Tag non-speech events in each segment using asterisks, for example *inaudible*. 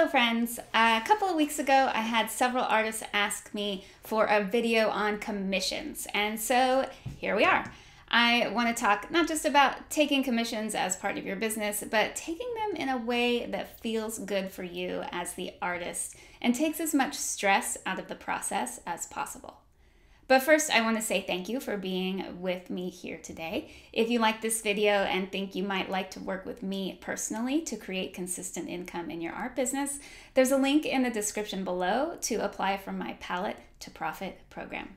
Hello, friends. Uh, a couple of weeks ago, I had several artists ask me for a video on commissions, and so here we are. I want to talk not just about taking commissions as part of your business, but taking them in a way that feels good for you as the artist and takes as much stress out of the process as possible. But first, I want to say thank you for being with me here today. If you like this video and think you might like to work with me personally to create consistent income in your art business, there's a link in the description below to apply for my Palette to Profit program.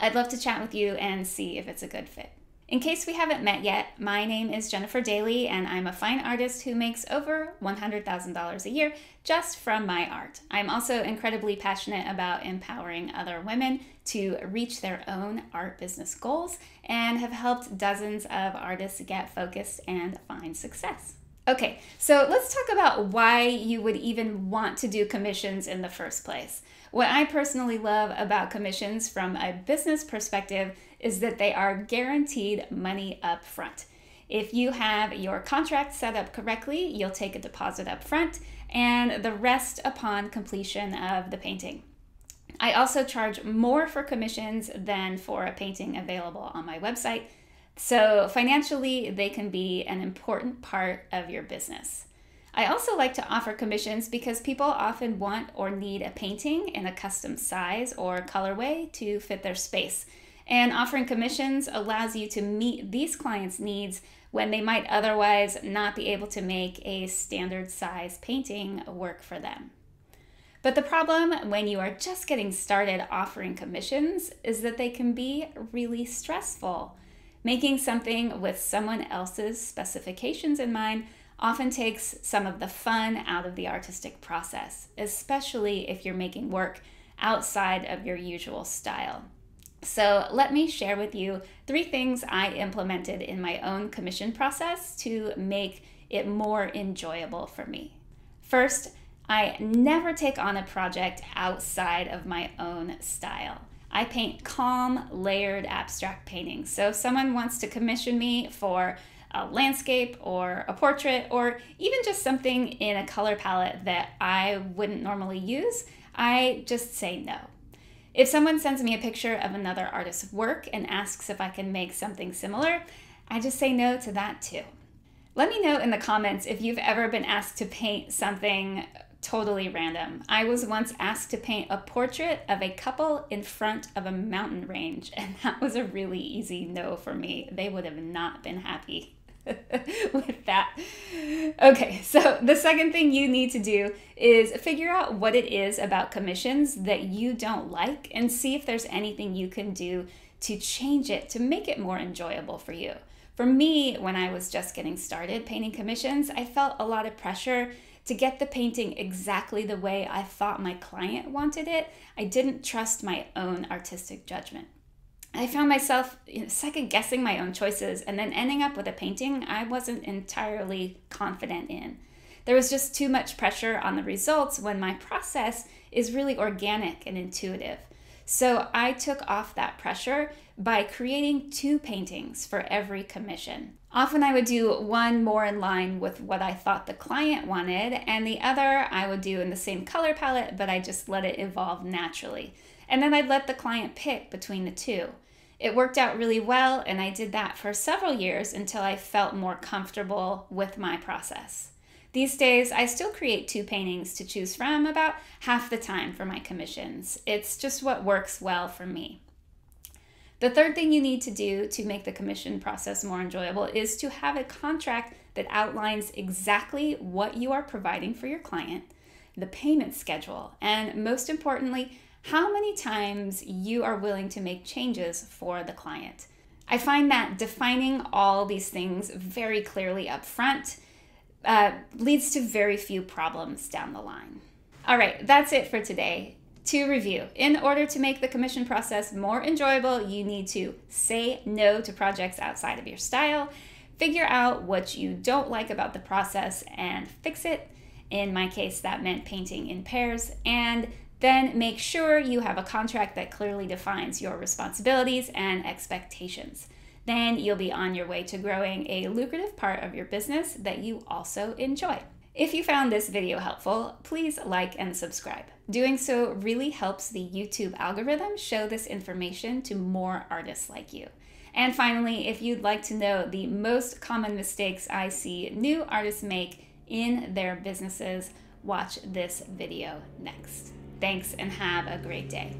I'd love to chat with you and see if it's a good fit. In case we haven't met yet, my name is Jennifer Daily, and I'm a fine artist who makes over $100,000 a year just from my art. I'm also incredibly passionate about empowering other women to reach their own art business goals and have helped dozens of artists get focused and find success. Okay, so let's talk about why you would even want to do commissions in the first place. What I personally love about commissions from a business perspective is that they are guaranteed money up front. If you have your contract set up correctly, you'll take a deposit up front and the rest upon completion of the painting. I also charge more for commissions than for a painting available on my website so, financially, they can be an important part of your business. I also like to offer commissions because people often want or need a painting in a custom size or colorway to fit their space. And offering commissions allows you to meet these clients' needs when they might otherwise not be able to make a standard size painting work for them. But the problem when you are just getting started offering commissions is that they can be really stressful. Making something with someone else's specifications in mind often takes some of the fun out of the artistic process, especially if you're making work outside of your usual style. So, let me share with you three things I implemented in my own commission process to make it more enjoyable for me. First, I never take on a project outside of my own style. I paint calm, layered abstract paintings. So if someone wants to commission me for a landscape or a portrait or even just something in a color palette that I wouldn't normally use, I just say no. If someone sends me a picture of another artist's work and asks if I can make something similar, I just say no to that too. Let me know in the comments if you've ever been asked to paint something totally random. I was once asked to paint a portrait of a couple in front of a mountain range, and *laughs* that was a really easy no for me. They would have not been happy *laughs* with that. Okay, so the second thing you need to do is figure out what it is about commissions that you don't like and see if there's anything you can do to change it to make it more enjoyable for you. For me, when I was just getting started painting commissions, I felt a lot of pressure to get the painting exactly the way I thought my client wanted it, I didn't trust my own artistic judgment. I found myself second guessing my own choices and then ending up with a painting I wasn't entirely confident in. There was just too much pressure on the results when my process is really organic and intuitive. So I took off that pressure by creating two paintings for every commission. Often I would do one more in line with what I thought the client wanted, and the other I would do in the same color palette, but I just let it evolve naturally. And then I'd let the client pick between the two. It worked out really well, and I did that for several years until I felt more comfortable with my process. These days, I still create two paintings to choose from about half the time for my commissions. It's just what works well for me. The third thing you need to do to make the commission process more enjoyable is to have a contract that outlines exactly what you are providing for your client, the payment schedule, and most importantly, how many times you are willing to make changes for the client. I find that defining all these things very clearly up front uh, leads to very few problems down the line. All right, that's it for today. To review, in order to make the commission process more enjoyable, you need to say no to projects outside of your style, figure out what you don't like about the process and fix it. In my case, that meant painting in pairs, and then make sure you have a contract that clearly defines your responsibilities and expectations then you'll be on your way to growing a lucrative part of your business that you also enjoy. If you found this video helpful, please like and subscribe. Doing so really helps the YouTube algorithm show this information to more artists like you. And finally, if you'd like to know the most common mistakes I see new artists make in their businesses, watch this video next. Thanks and have a great day.